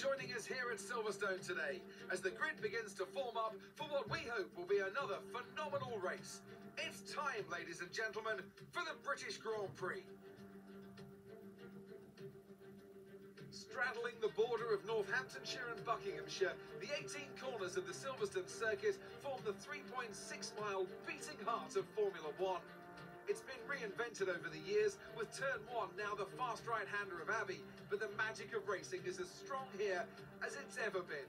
joining us here at Silverstone today as the grid begins to form up for what we hope will be another phenomenal race. It's time, ladies and gentlemen, for the British Grand Prix. Straddling the border of Northamptonshire and Buckinghamshire, the 18 corners of the Silverstone circuit form the 3.6 mile beating heart of Formula One. It's been reinvented over the years, with turn one now the fast right-hander of Abbey, but the magic of racing is as strong here as it's ever been.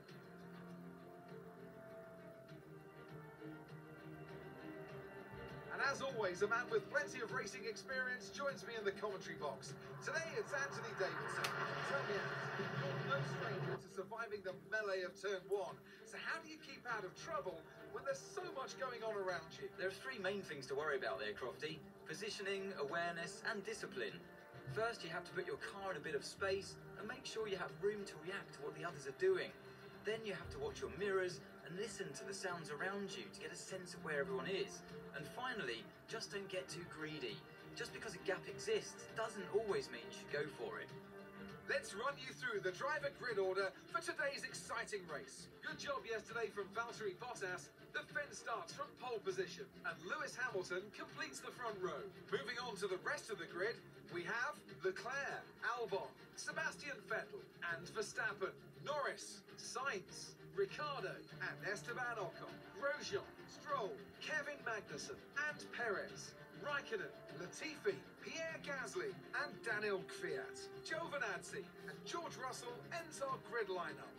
And as always, a man with plenty of racing experience joins me in the commentary box. Today it's Anthony Davidson. Tell me, you're no stranger to surviving the melee of turn one. So how do you keep out of trouble when there's so much going on around you? There are three main things to worry about there, Crofty positioning, awareness, and discipline. First, you have to put your car in a bit of space and make sure you have room to react to what the others are doing. Then you have to watch your mirrors and listen to the sounds around you to get a sense of where everyone is. And finally, just don't get too greedy. Just because a gap exists doesn't always mean you should go for it. Let's run you through the driver grid order for today's exciting race. Good job yesterday from Valtteri Bottas. The fence starts from pole position, and Lewis Hamilton completes the front row. Moving on to the rest of the grid, we have Leclerc, Albon, Sebastian Vettel, and Verstappen, Norris, Sainz, Ricciardo, and Esteban Ocon, Grosjean, Stroll, Kevin Magnussen, and Perez. Raikkonen, Latifi, Pierre Gasly, and Daniel Kvyat. Giovinazzi and George Russell ends our grid lineup.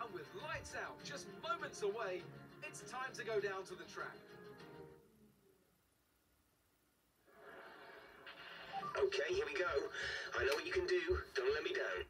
And with lights out just moments away, it's time to go down to the track. Okay, here we go. I know what you can do. Don't let me down.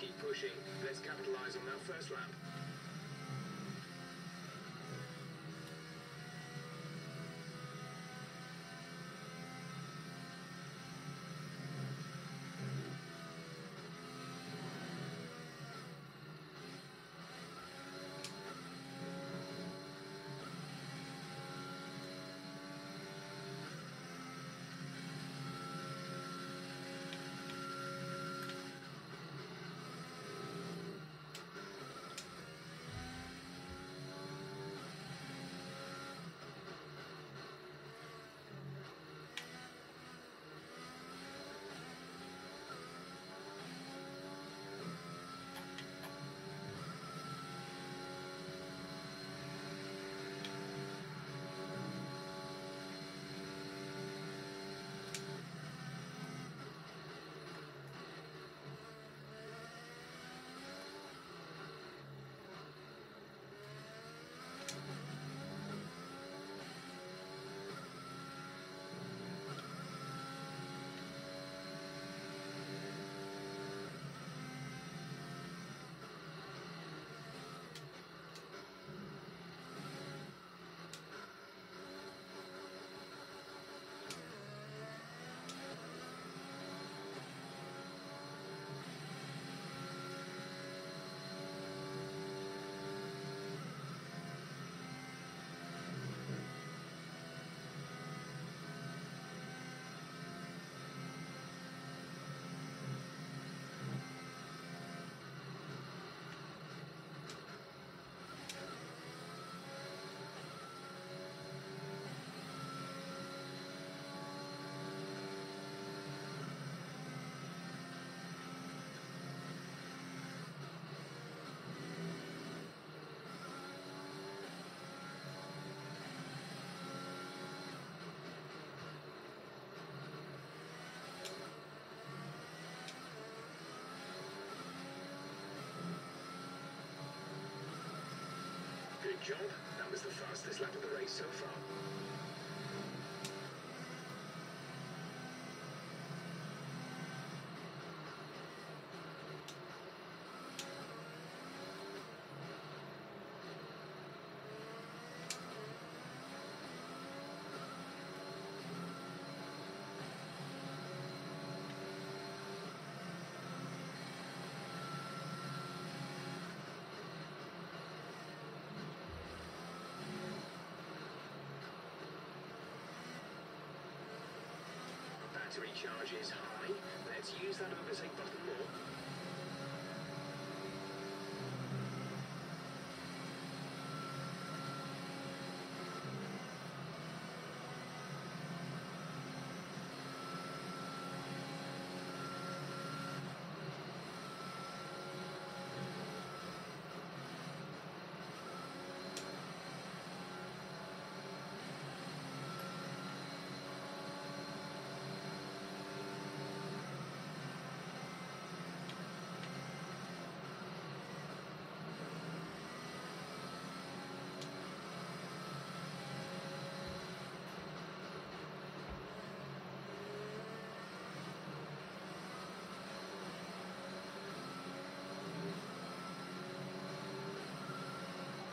Keep pushing. Let's capitalise on that first lap. That was the fastest lap of the race so far. Battery charge is high. Let's use that overtake button more.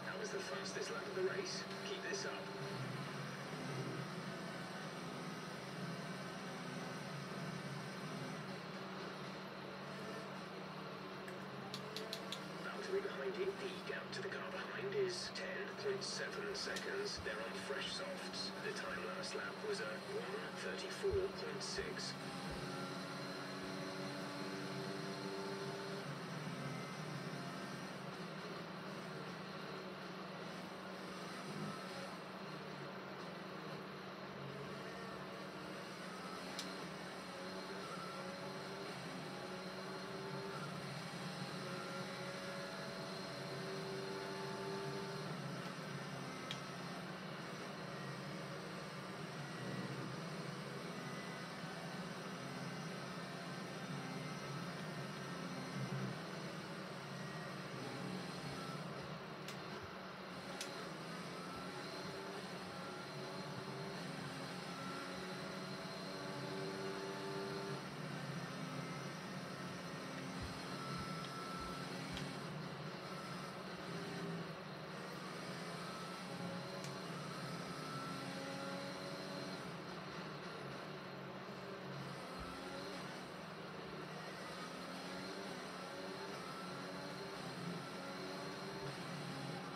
That was the fastest lap of the race. Keep this up. Valtteri behind him. The gap to the car behind is 10.7 seconds. They're on fresh softs. The time last lap was a 134.6.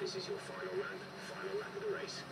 This is your final lap, final lap of the race.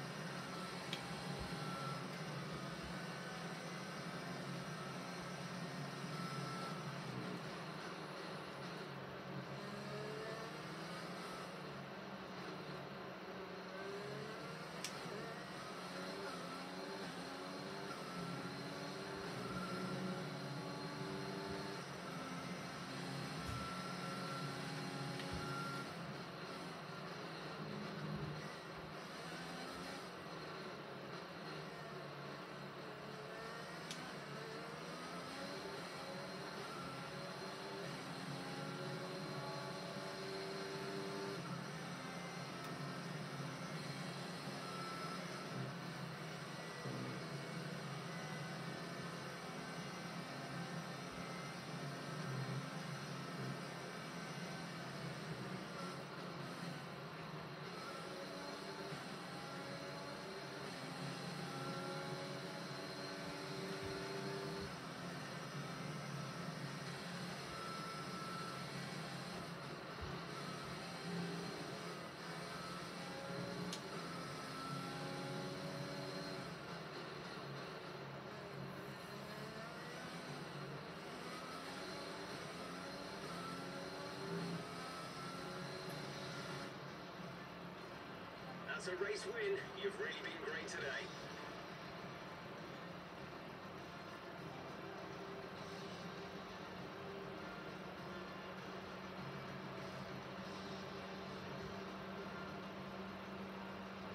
That's a race win. You've really been great today.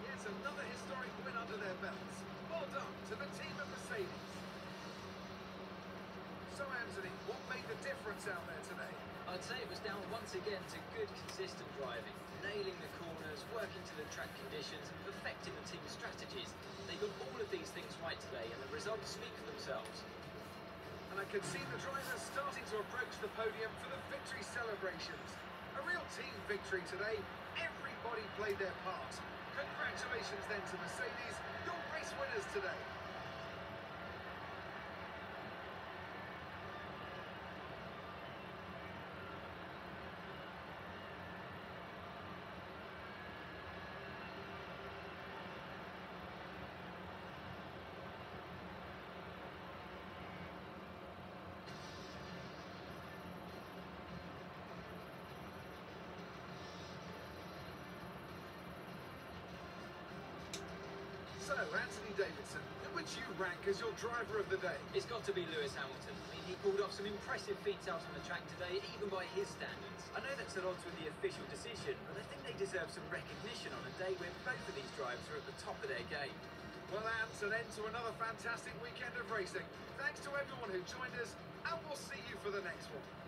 Yes, another historic win under their belts. Well done to the team at Mercedes. So, Anthony, what made the difference out there today? I'd say it was down once again to good, consistent driving. Nailing the corners, working to the track conditions, and perfecting the team strategies. They got all of these things right today, and the results speak for themselves. And I can see the drivers starting to approach the podium for the victory celebrations. A real team victory today. Everybody played their part. Congratulations then to Mercedes, your race winners today. So, Anthony Davidson, who would you rank as your driver of the day? It's got to be Lewis Hamilton. I mean, he pulled off some impressive feats out on the track today, even by his standards. I know that's at odds with the official decision, but I think they deserve some recognition on a day when both of these drivers are at the top of their game. Well, that's an end to another fantastic weekend of racing. Thanks to everyone who joined us, and we'll see you for the next one.